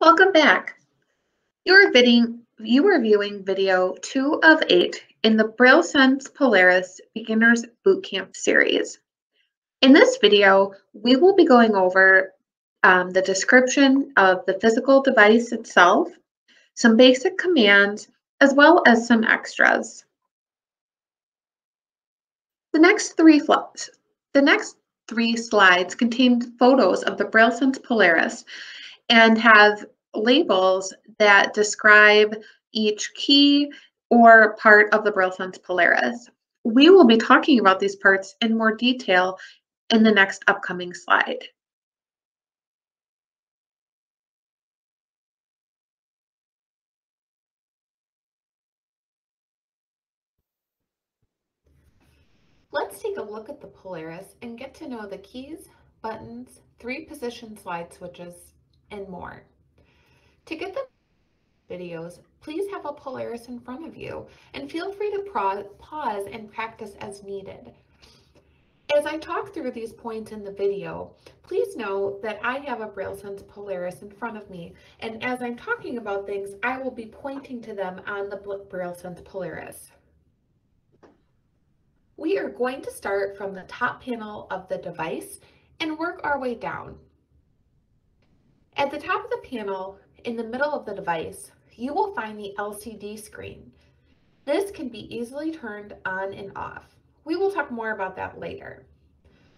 Welcome back. You are, you are viewing video two of eight in the Braille Sense Polaris Beginners Bootcamp series. In this video, we will be going over um, the description of the physical device itself, some basic commands, as well as some extras. The next three the next three slides contain photos of the Braille Sense Polaris and have labels that describe each key or part of the Braille Sense Polaris. We will be talking about these parts in more detail in the next upcoming slide. Let's take a look at the Polaris and get to know the keys, buttons, three position slide switches, and more. To get the videos, please have a Polaris in front of you and feel free to pause and practice as needed. As I talk through these points in the video, please know that I have a Braille Sense Polaris in front of me, and as I'm talking about things, I will be pointing to them on the Braille Sense Polaris. We are going to start from the top panel of the device and work our way down. At the top of the panel, in the middle of the device, you will find the LCD screen. This can be easily turned on and off. We will talk more about that later.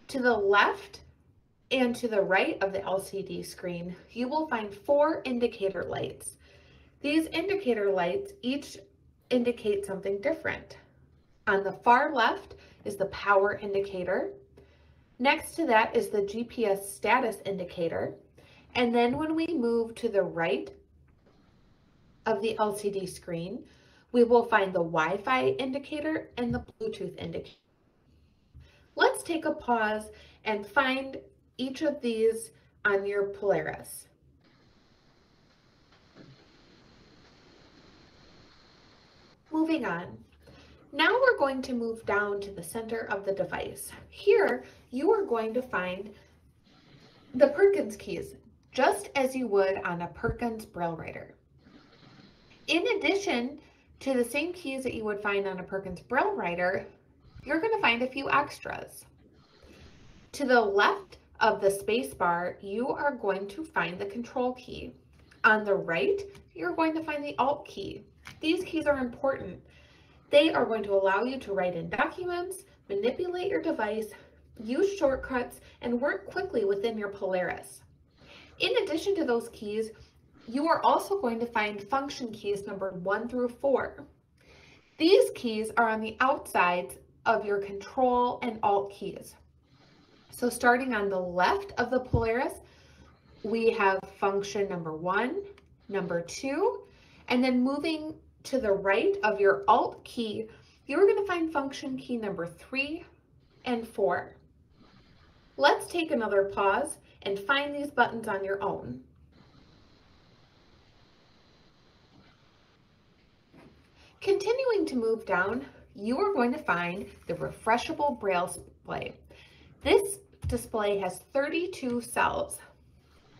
To the left and to the right of the LCD screen, you will find four indicator lights. These indicator lights each indicate something different. On the far left is the power indicator. Next to that is the GPS status indicator. And then when we move to the right of the LCD screen, we will find the Wi-Fi indicator and the Bluetooth indicator. Let's take a pause and find each of these on your Polaris. Moving on. Now we're going to move down to the center of the device. Here, you are going to find the Perkins keys just as you would on a Perkins Braille Writer. In addition to the same keys that you would find on a Perkins Braille Writer, you're going to find a few extras. To the left of the space bar, you are going to find the control key. On the right, you're going to find the alt key. These keys are important. They are going to allow you to write in documents, manipulate your device, use shortcuts, and work quickly within your Polaris. In addition to those keys, you are also going to find function keys numbered 1 through 4. These keys are on the outsides of your control and alt keys. So starting on the left of the Polaris, we have function number 1, number 2, and then moving to the right of your alt key, you're going to find function key number 3 and 4. Let's take another pause and find these buttons on your own. Continuing to move down, you are going to find the refreshable braille display. This display has 32 cells.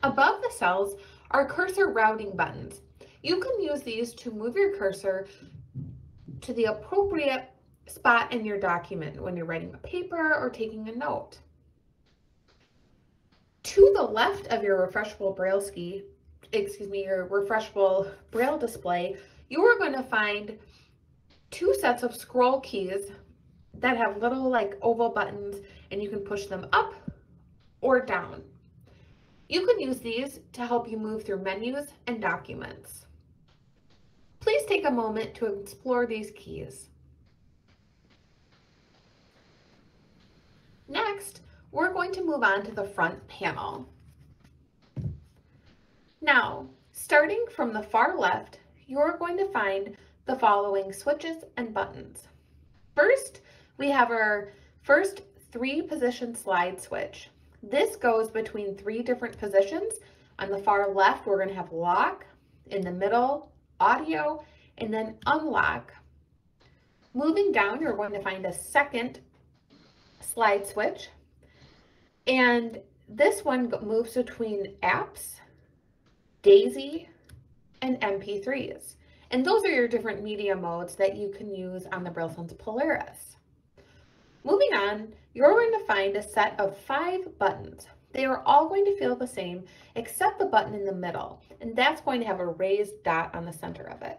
Above the cells are cursor routing buttons. You can use these to move your cursor to the appropriate spot in your document when you're writing a paper or taking a note. To the left of your refreshable braille ski, excuse me, your refreshable braille display, you are going to find two sets of scroll keys that have little like oval buttons and you can push them up or down. You can use these to help you move through menus and documents. Please take a moment to explore these keys. Next, we're going to move on to the front panel. Now, starting from the far left, you're going to find the following switches and buttons. First, we have our first three position slide switch. This goes between three different positions. On the far left, we're gonna have lock. In the middle, audio, and then unlock. Moving down, you're going to find a second slide switch. And this one moves between apps DAISY, and MP3s. And those are your different media modes that you can use on the BrailleSense Polaris. Moving on, you're going to find a set of five buttons. They are all going to feel the same except the button in the middle, and that's going to have a raised dot on the center of it.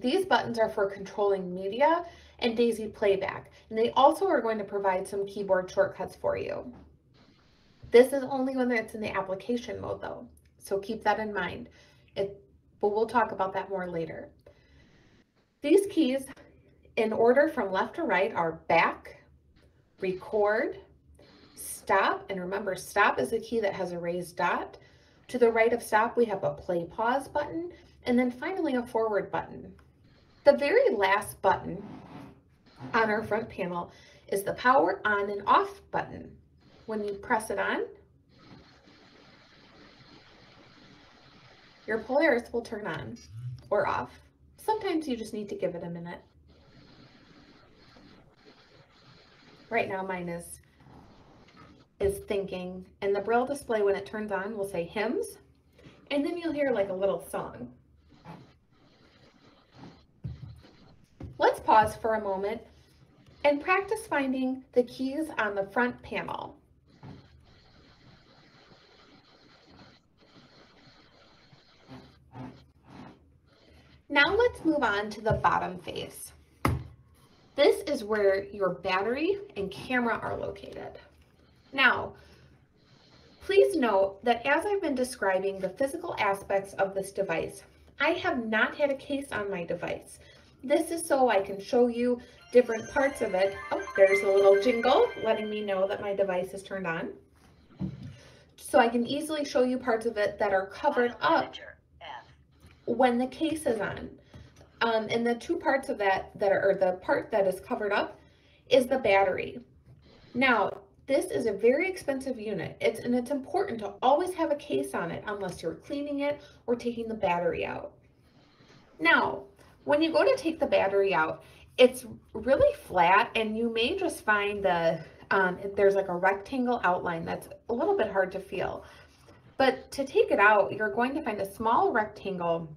These buttons are for controlling media and DAISY playback, and they also are going to provide some keyboard shortcuts for you. This is only when it's in the application mode though, so keep that in mind. It, but we'll talk about that more later. These keys in order from left to right are back, record, stop, and remember stop is a key that has a raised dot. To the right of stop, we have a play pause button, and then finally a forward button. The very last button on our front panel is the power on and off button. When you press it on, your Polaris will turn on or off. Sometimes you just need to give it a minute. Right now mine is is thinking and the braille display when it turns on will say HIMS and then you'll hear like a little song. Let's pause for a moment and practice finding the keys on the front panel. Now let's move on to the bottom face. This is where your battery and camera are located. Now, please note that as I've been describing the physical aspects of this device, I have not had a case on my device. This is so I can show you different parts of it. Oh, there's a little jingle letting me know that my device is turned on. So I can easily show you parts of it that are covered up when the case is on. Um, and the two parts of that that are, or the part that is covered up is the battery. Now, this is a very expensive unit. It's and it's important to always have a case on it unless you're cleaning it or taking the battery out. Now, when you go to take the battery out, it's really flat and you may just find the um, there's like a rectangle outline that's a little bit hard to feel. But to take it out, you're going to find a small rectangle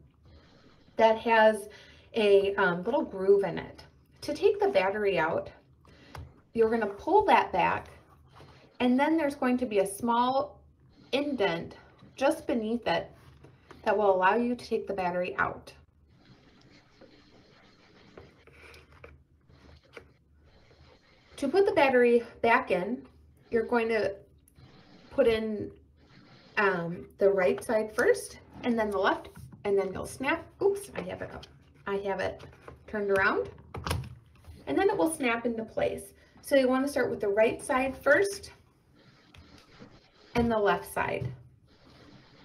that has a um, little groove in it. To take the battery out, you're going to pull that back and then there's going to be a small indent just beneath it that will allow you to take the battery out. To put the battery back in, you're going to put in um, the right side first and then the left and then you'll snap. Oops, I have it up. I have it turned around and then it will snap into place. So you want to start with the right side first and the left side.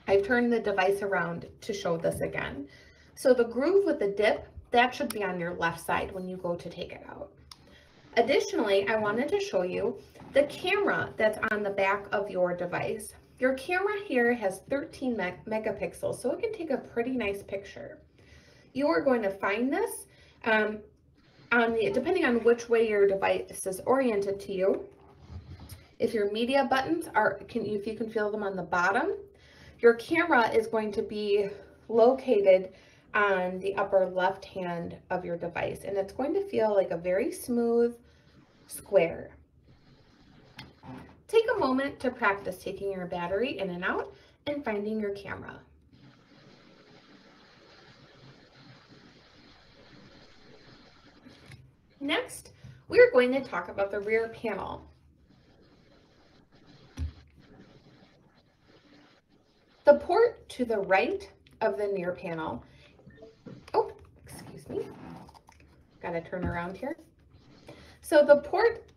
I've turned the device around to show this again. So the groove with the dip, that should be on your left side when you go to take it out. Additionally, I wanted to show you the camera that's on the back of your device. Your camera here has 13 me megapixels, so it can take a pretty nice picture. You are going to find this um, on the, depending on which way your device is oriented to you. If your media buttons are, can if you can feel them on the bottom, your camera is going to be located on the upper left hand of your device and it's going to feel like a very smooth square. Take a moment to practice taking your battery in and out and finding your camera. Next, we're going to talk about the rear panel. The port to the right of the near panel, oh, excuse me, got to turn around here. So the port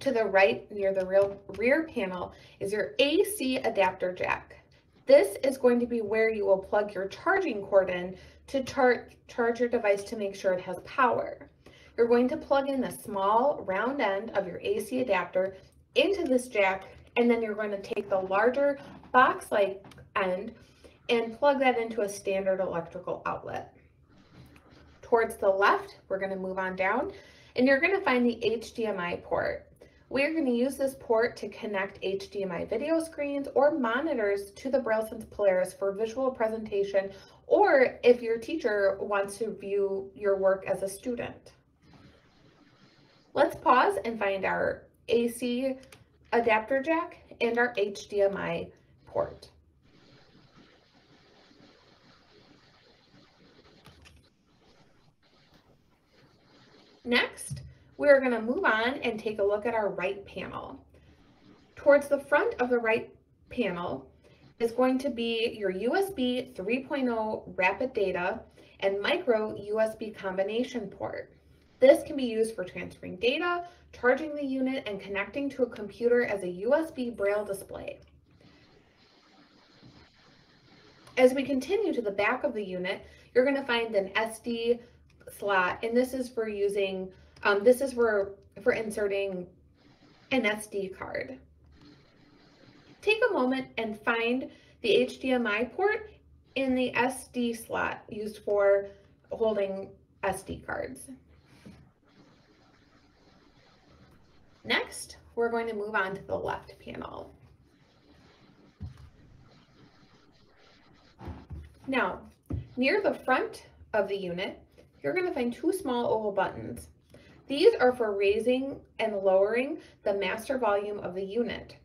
to the right near the real rear panel is your AC adapter jack. This is going to be where you will plug your charging cord in to char charge your device to make sure it has power. You're going to plug in the small round end of your AC adapter into this jack and then you're going to take the larger box-like end and plug that into a standard electrical outlet. Towards the left, we're going to move on down and you're going to find the HDMI port. We're going to use this port to connect HDMI video screens or monitors to the BrailleSense Polaris for visual presentation or if your teacher wants to view your work as a student. Let's pause and find our AC adapter jack and our HDMI port. Next, we're going to move on and take a look at our right panel. Towards the front of the right panel is going to be your USB 3.0 rapid data and micro USB combination port. This can be used for transferring data, charging the unit, and connecting to a computer as a USB braille display. As we continue to the back of the unit, you're going to find an SD slot, and this is for using, um, this is for, for inserting an SD card. Take a moment and find the HDMI port in the SD slot used for holding SD cards. Next, we're going to move on to the left panel. Now, near the front of the unit, you're going to find two small oval buttons. These are for raising and lowering the master volume of the unit.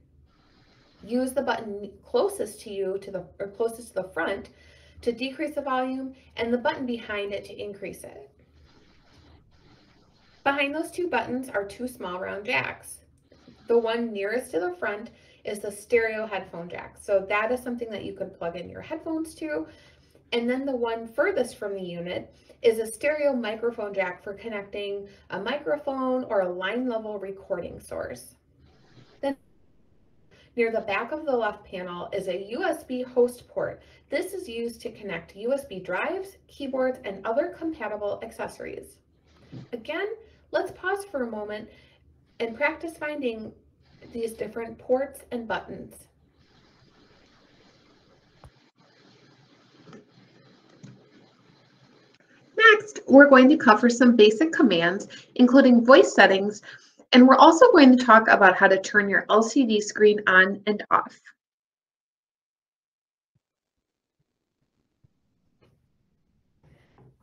Use the button closest to you to the or closest to the front to decrease the volume and the button behind it to increase it. Behind those two buttons are two small round jacks. The one nearest to the front is the stereo headphone jack. So that is something that you could plug in your headphones to. And then the one furthest from the unit is a stereo microphone jack for connecting a microphone or a line level recording source. Then near the back of the left panel is a USB host port. This is used to connect USB drives, keyboards, and other compatible accessories. Again, let's pause for a moment and practice finding these different ports and buttons. Next, we're going to cover some basic commands, including voice settings, and we're also going to talk about how to turn your LCD screen on and off.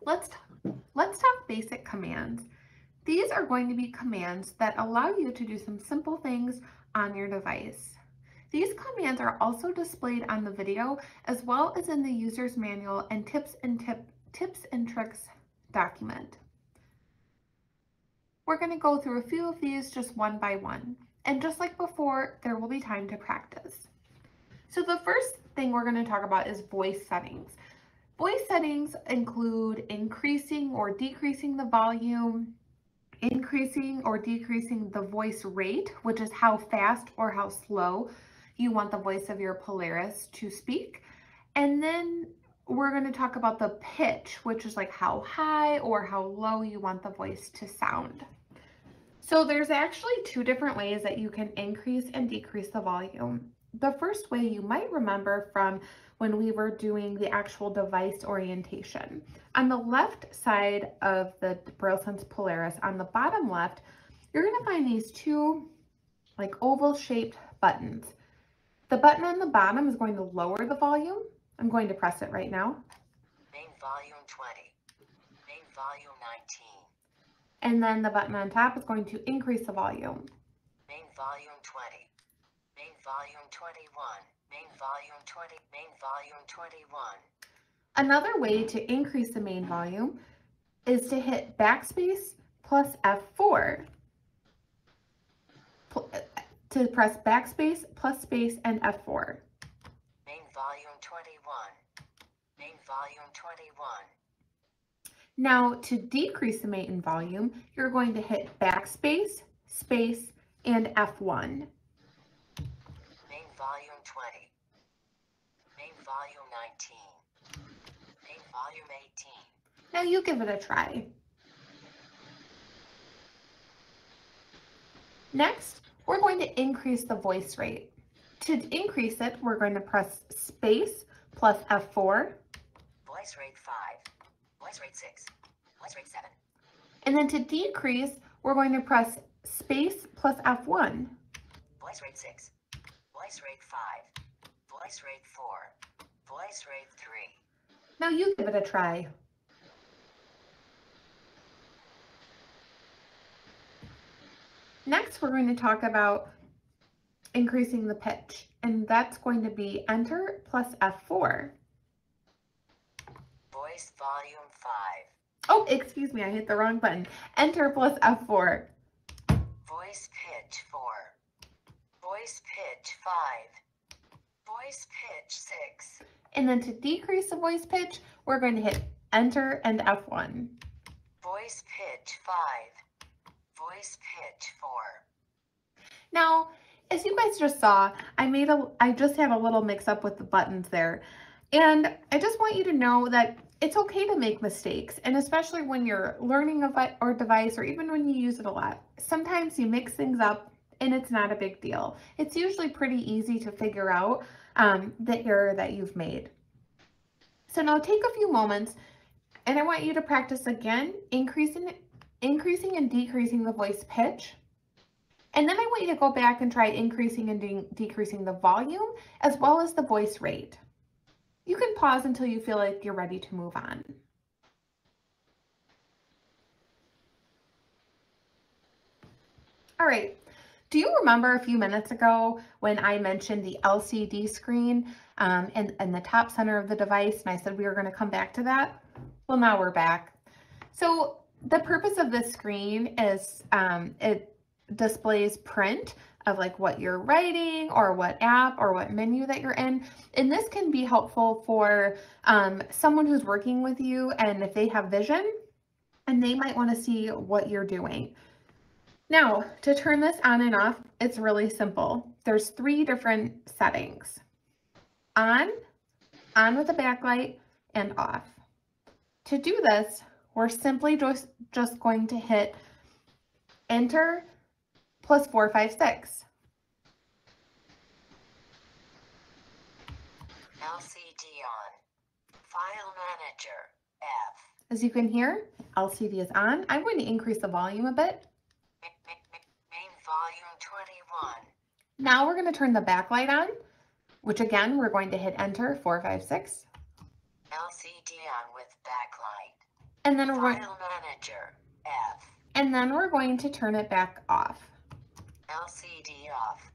Let's talk, let's talk basic commands. These are going to be commands that allow you to do some simple things on your device. These commands are also displayed on the video as well as in the user's manual and tips and tip tips and tricks document. We're going to go through a few of these just one by one. And just like before, there will be time to practice. So the first thing we're going to talk about is voice settings. Voice settings include increasing or decreasing the volume, increasing or decreasing the voice rate, which is how fast or how slow you want the voice of your Polaris to speak, and then we're going to talk about the pitch, which is like how high or how low you want the voice to sound. So there's actually two different ways that you can increase and decrease the volume. The first way you might remember from when we were doing the actual device orientation. On the left side of the BrailleSense Polaris, on the bottom left, you're going to find these two like oval shaped buttons. The button on the bottom is going to lower the volume I'm going to press it right now. Main volume 20. Main volume 19. And then the button on top is going to increase the volume. Main volume 20. Main volume 21. Main volume 20. Main volume 21. Another way to increase the main volume is to hit backspace plus F4. Uh, to press backspace plus space and F4. volume 21. Now to decrease the main volume, you're going to hit backspace, space, and F1. Main volume 20. Main volume 19. Main volume 18. Now you give it a try. Next, we're going to increase the voice rate. To increase it, we're going to press space plus F4 Voice rate 5. Voice rate 6. Voice rate 7. And then to decrease, we're going to press space plus F1. Voice rate 6. Voice rate 5. Voice rate 4. Voice rate 3. Now you give it a try. Next, we're going to talk about increasing the pitch, and that's going to be enter plus F4. Voice volume 5. Oh, excuse me, I hit the wrong button. Enter plus F4. Voice pitch 4. Voice pitch 5. Voice pitch 6. And then to decrease the voice pitch, we're going to hit enter and F1. Voice pitch 5. Voice pitch 4. Now, as you guys just saw, I made a, I just had a little mix up with the buttons there. And I just want you to know that it's okay to make mistakes. And especially when you're learning a or device or even when you use it a lot, sometimes you mix things up and it's not a big deal. It's usually pretty easy to figure out um, the error that you've made. So now take a few moments and I want you to practice again, increasing, increasing and decreasing the voice pitch. And then I want you to go back and try increasing and de decreasing the volume as well as the voice rate. You can pause until you feel like you're ready to move on. All right. Do you remember a few minutes ago when I mentioned the LCD screen um, in, the top center of the device and I said we were going to come back to that? Well, now we're back. So the purpose of this screen is um, it displays print of like what you're writing or what app or what menu that you're in. And this can be helpful for um, someone who's working with you and if they have vision and they might want to see what you're doing. Now, to turn this on and off, it's really simple. There's three different settings. On, on with the backlight, and off. To do this, we're simply just, just going to hit enter plus 456. LCD on. File manager. F. As you can hear, LCD is on. I'm going to increase the volume a bit. Ma- ma- ma- Main volume 21. Now we're going to turn the backlight on, which again, we're going to hit enter 456. LCD on with backlight. And then we're manager. F. and then we're going to turn it back off. LCD off.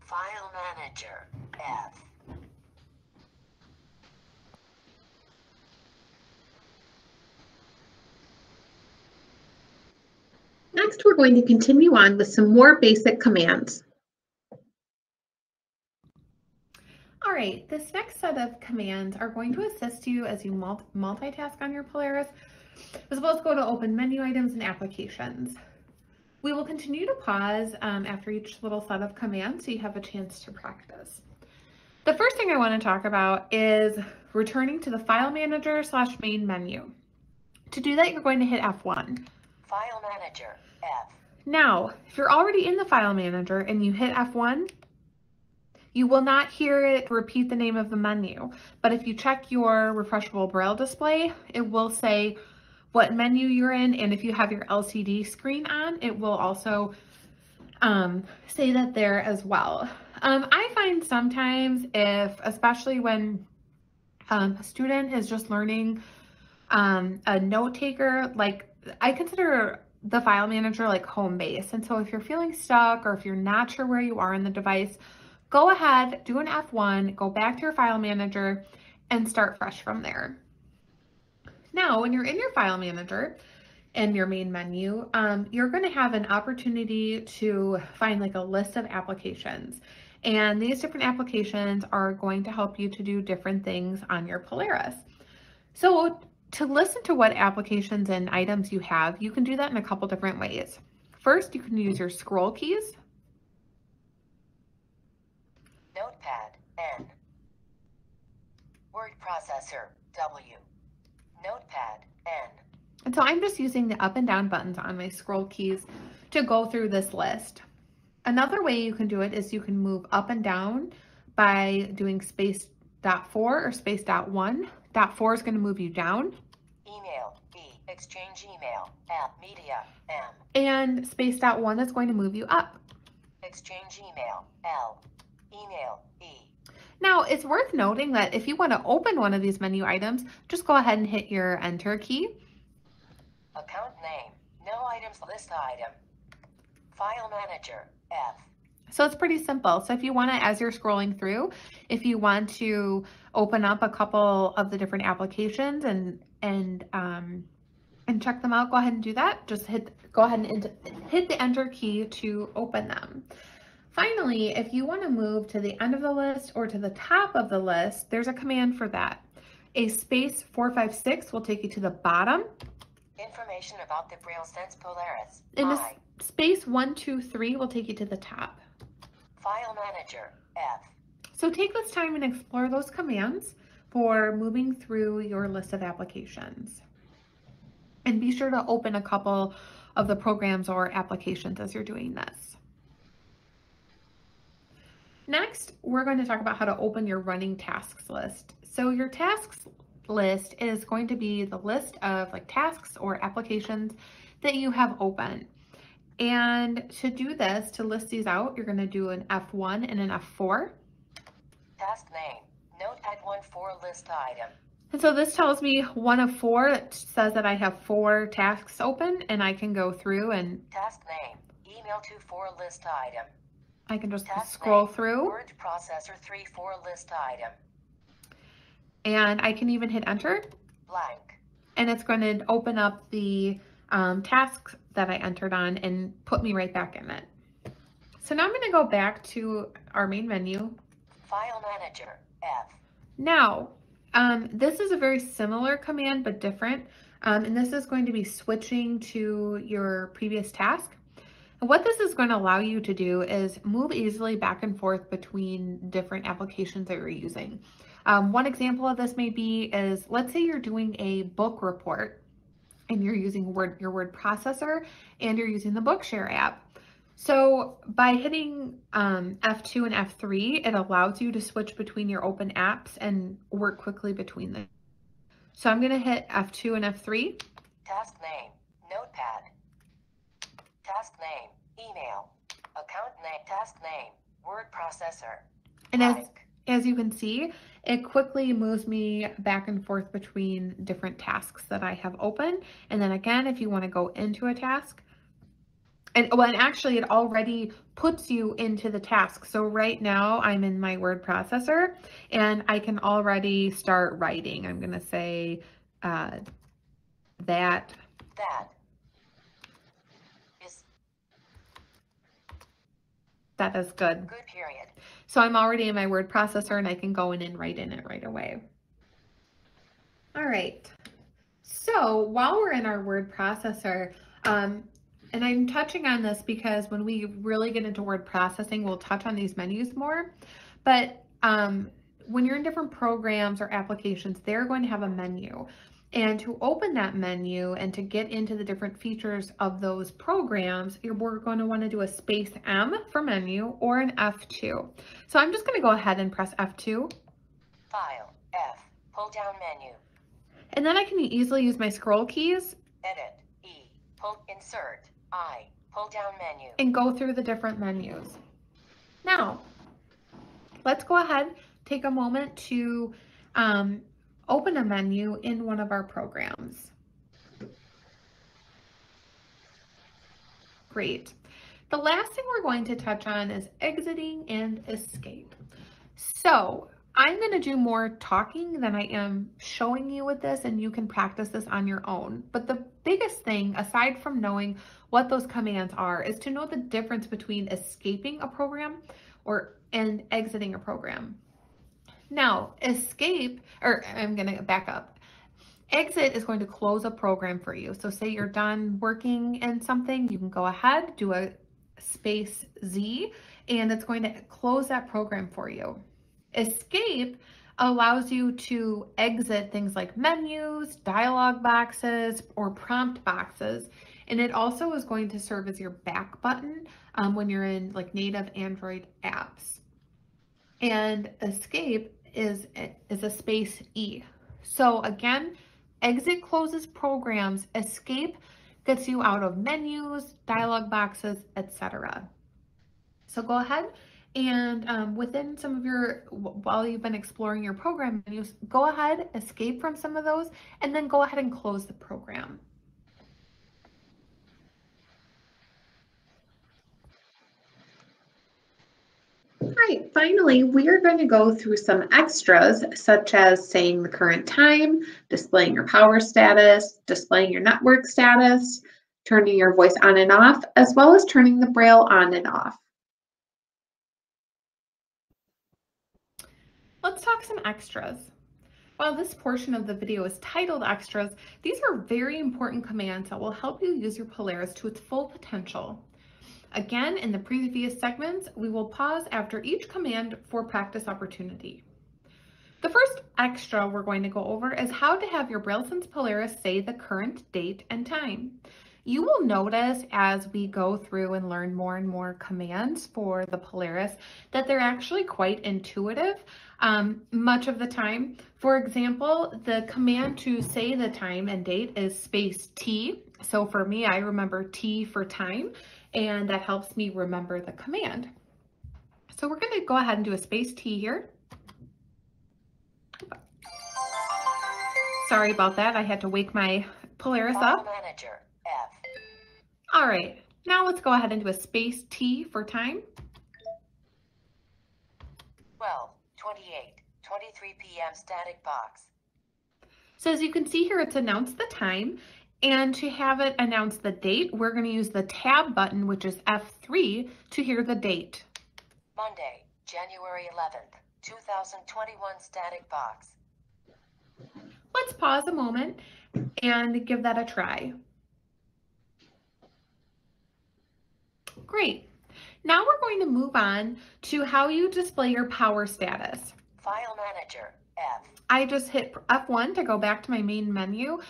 File manager. F. Next, we're going to continue on with some more basic commands. All right, this next set of commands are going to assist you as you multi multitask on your Polaris, as well as go to open menu items and applications. We will continue to pause um, after each little set of commands so you have a chance to practice. The first thing I want to talk about is returning to the file manager slash main menu. To do that, you're going to hit F1. File manager. F. Now, if you're already in the file manager and you hit F1, you will not hear it repeat the name of the menu. But if you check your refreshable braille display, it will say what menu you're in. And if you have your LCD screen on, it will also um, say that there as well. Um, I find sometimes if, especially when um, a student is just learning um, a note taker, like I consider the file manager like home base. And so if you're feeling stuck or if you're not sure where you are in the device, go ahead, do an F1, go back to your file manager and start fresh from there. Now, when you're in your file manager and your main menu, um, you're going to have an opportunity to find like a list of applications. And these different applications are going to help you to do different things on your Polaris. So to listen to what applications and items you have, you can do that in a couple different ways. First, you can use your scroll keys. Notepad. N. Word processor. W. Notepad. N. And so I'm just using the up and down buttons on my scroll keys to go through this list. Another way you can do it is you can move up and down by doing space dot four or space dot one. Dot four is going to move you down. Email. B. Exchange email. App media. M. And space dot one is going to move you up. Exchange email. L. Email. Now, it's worth noting that if you want to open one of these menu items, just go ahead and hit your enter key. Account name. No items list item. File manager. F. So it's pretty simple. So if you want to, as you're scrolling through, if you want to open up a couple of the different applications and and um, and check them out, go ahead and do that. Just hit go ahead and hit the enter key to open them. Finally, if you want to move to the end of the list or to the top of the list, there's a command for that. A space 456 will take you to the bottom. Information about the Braille Sense Polaris. And a I. s- space 123 will take you to the top. File manager. F. So take this time and explore those commands for moving through your list of applications. And be sure to open a couple of the programs or applications as you're doing this. Next, we're going to talk about how to open your running tasks list. So your tasks list is going to be the list of like tasks or applications that you have open. And to do this, to list these out, you're going to do an F1 and an F4. Task name. note Notepad 1 4 list item. And so this tells me one of four that says that I have four tasks open and I can go through and Task name. Email 2 4 list item. I can just Task scroll name. through Word processor 3 4 list item. and I can even hit enter Blank. and it's going to open up the um, tasks that I entered on and put me right back in it. So now I'm going to go back to our main menu. File manager. F. Now, um, this is a very similar command but different. Um, and this is going to be switching to your previous task. What this is going to allow you to do is move easily back and forth between different applications that you're using. Um, one example of this may be is let's say you're doing a book report and you're using word your word processor and you're using the Bookshare app. So by hitting um, F2 and F3, it allows you to switch between your open apps and work quickly between them. So I'm going to hit F2 and F3. Task name. Notepad. Task name. Email. Account name. Task name. Word processor. And as, as you can see, it quickly moves me back and forth between different tasks that I have open. And then again, if you want to go into a task, and well, and actually it already puts you into the task. So right now I'm in my word processor and I can already start writing. I'm going to say uh, that That. Is that is good. good period. So I'm already in my word processor and I can go in and write in it right away. All right. So while we're in our word processor, um, and I'm touching on this because when we really get into word processing, we'll touch on these menus more. But um, when you're in different programs or applications, they're going to have a menu. And to open that menu and to get into the different features of those programs, you're, we're going to want to do a space M for menu or an F2. So I'm just going to go ahead and press F2. File. F. Pull down menu. And then I can easily use my scroll keys Edit. E. Pull. Insert. I. Pull down menu. and go through the different menus. Now, let's go ahead, take a moment to um, open a menu in one of our programs. Great. The last thing we're going to touch on is exiting and escape. So I'm going to do more talking than I am showing you with this, and you can practice this on your own. But the biggest thing, aside from knowing what those commands are, is to know the difference between escaping a program or and exiting a program. Now, escape, or I'm going to back up. Exit is going to close a program for you. So say you're done working in something, you can go ahead, do a space Z, and it's going to close that program for you. Escape allows you to exit things like menus, dialog boxes, or prompt boxes. And it also is going to serve as your back button um, when you're in like native Android apps. And escape is, is a space E. So again, exit closes programs, escape gets you out of menus, dialog boxes, etc. So go ahead and um, within some of your, while you've been exploring your program menus, go ahead, escape from some of those, and then go ahead and close the program. Right, finally, we are going to go through some extras such as saying the current time, displaying your power status, displaying your network status, turning your voice on and off, as well as turning the braille on and off. Let's talk some extras. While this portion of the video is titled extras, these are very important commands that will help you use your Polaris to its full potential. Again, in the previous segments, we will pause after each command for practice opportunity. The first extra we're going to go over is how to have your BrailleSense Polaris say the current date and time. You will notice as we go through and learn more and more commands for the Polaris that they're actually quite intuitive um, much of the time. For example, the command to say the time and date is space T. So for me, I remember T for time and that helps me remember the command. So we're going to go ahead and do a space T here. Sorry about that. I had to wake my Polaris File up. Manager, F. All right, now let's go ahead and do a space T for time. 12, 28, 23 p.m. static box. So as you can see here, it's announced the time. And to have it announce the date, we're going to use the tab button, which is F3, to hear the date. Monday, January 11th, 2021 static box. Let's pause a moment and give that a try. Great. Now we're going to move on to how you display your power status. File Manager, F. I just hit F1 to go back to my main menu.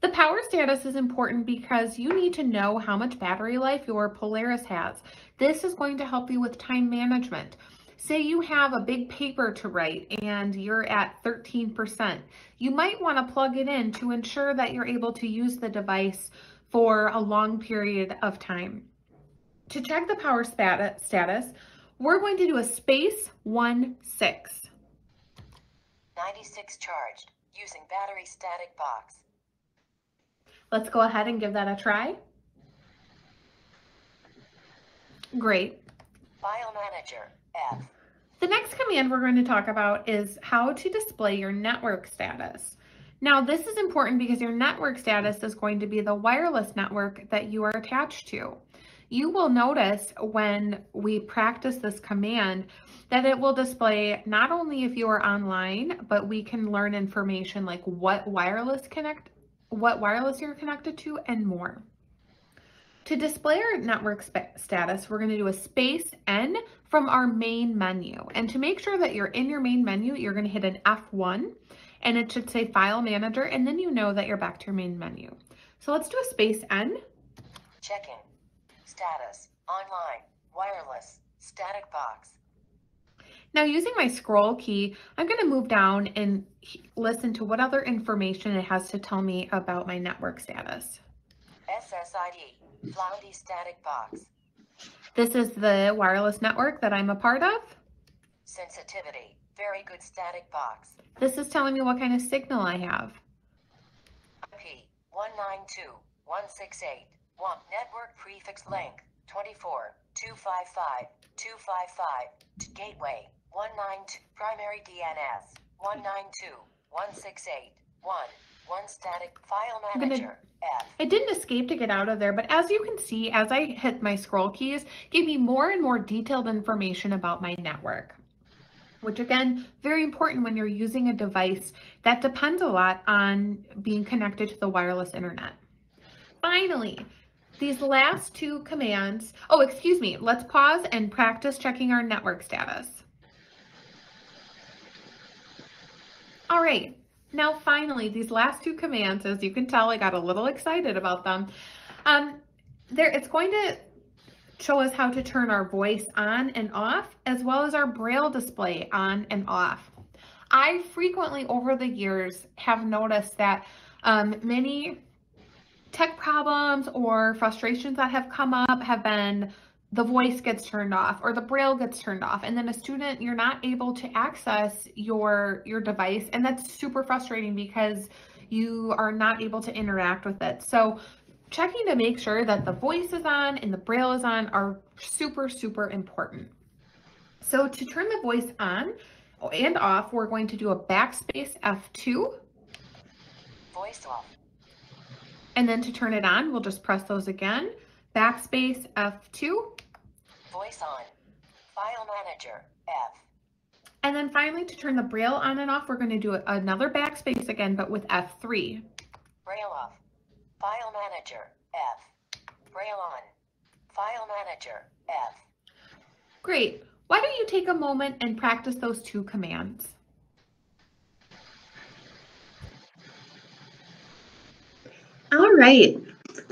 The power status is important because you need to know how much battery life your Polaris has. This is going to help you with time management. Say you have a big paper to write and you're at 13%. You might want to plug it in to ensure that you're able to use the device for a long period of time. To check the power status, we're going to do a space 1 6. 96 charged, using battery static box. Let's go ahead and give that a try. Great. File Manager, F. The next command we're going to talk about is how to display your network status. Now this is important because your network status is going to be the wireless network that you are attached to. You will notice when we practice this command that it will display not only if you are online, but we can learn information like what wireless connect, what wireless you're connected to and more. To display our network status, we're going to do a space N from our main menu. And to make sure that you're in your main menu, you're going to hit an F1 and it should say File Manager, and then you know that you're back to your main menu. So let's do a space N. Checking. Status. Online. Wireless. Static box. Now using my scroll key, I'm going to move down and listen to what other information it has to tell me about my network status. SSID. Floundy static box. This is the wireless network that I'm a part of. Sensitivity. Very good static box. This is telling me what kind of signal I have. IP 192.168. 1. Network prefix length 24. 255. 255. Gateway 192. Primary DNS 192. 168. 1. One static file manager. F. It didn't escape to get out of there, but as you can see, as I hit my scroll keys, gave me more and more detailed information about my network. Which again, very important when you're using a device that depends a lot on being connected to the wireless internet. Finally, these last two commands, oh, excuse me, let's pause and practice checking our network status. All right, now finally, these last two commands, as you can tell, I got a little excited about them. Um, there, it's going to show us how to turn our voice on and off, as well as our braille display on and off. I frequently over the years have noticed that Um, many tech problems or frustrations that have come up have been the voice gets turned off or the braille gets turned off. And then a student you're not able to access your your device. And that's super frustrating because you are not able to interact with it. So checking to make sure that the voice is on and the braille is on are super super important. So to turn the voice on and off we're going to do a backspace f2 Voice off. and then to turn it on we'll just press those again. Backspace f2 Voice on. File manager. F. And then finally, to turn the braille on and off, we're going to do another backspace again, but with F3. Braille off. File manager. F. Braille on. File manager. F. Great. Why don't you take a moment and practice those two commands? All right,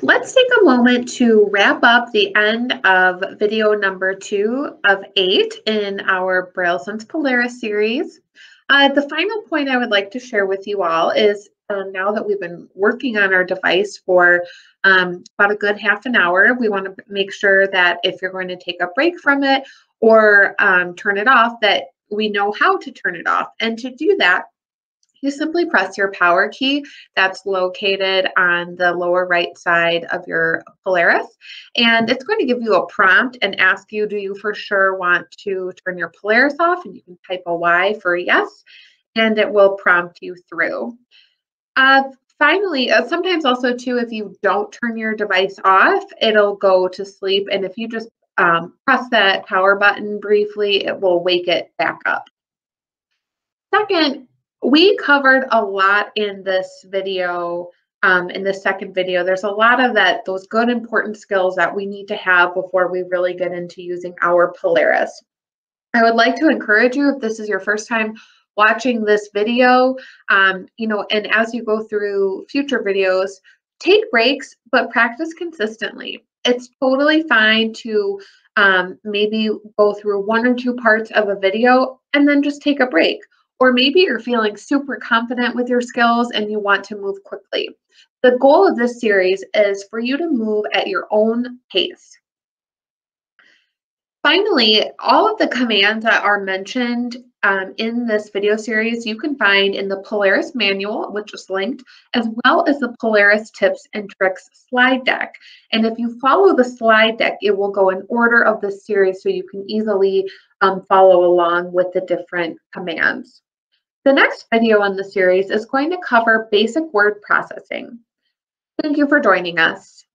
let's take a moment to wrap up the end of video number two of eight in our Braille Sense Polaris series. Uh, the final point I would like to share with you all is uh, now that we've been working on our device for um, about a good half an hour, we want to make sure that if you're going to take a break from it or um, turn it off, that we know how to turn it off. And to do that, you simply press your power key that's located on the lower right side of your Polaris. And it's going to give you a prompt and ask you, do you for sure want to turn your Polaris off? And you can type a Y for yes, and it will prompt you through. Uh, finally, uh, sometimes also too, if you don't turn your device off, it'll go to sleep. And if you just um, press that power button briefly, it will wake it back up. Second, we covered a lot in this video, um, in the second video. There's a lot of that, those good important skills that we need to have before we really get into using our Polaris. I would like to encourage you, if this is your first time watching this video, um, you know, and as you go through future videos, take breaks, but practice consistently. It's totally fine to um, maybe go through one or two parts of a video and then just take a break or maybe you're feeling super confident with your skills and you want to move quickly. The goal of this series is for you to move at your own pace. Finally, all of the commands that are mentioned um, in this video series you can find in the Polaris manual, which is linked, as well as the Polaris tips and tricks slide deck. And if you follow the slide deck, it will go in order of the series so you can easily um, follow along with the different commands. The next video in the series is going to cover basic word processing. Thank you for joining us.